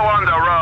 on the road.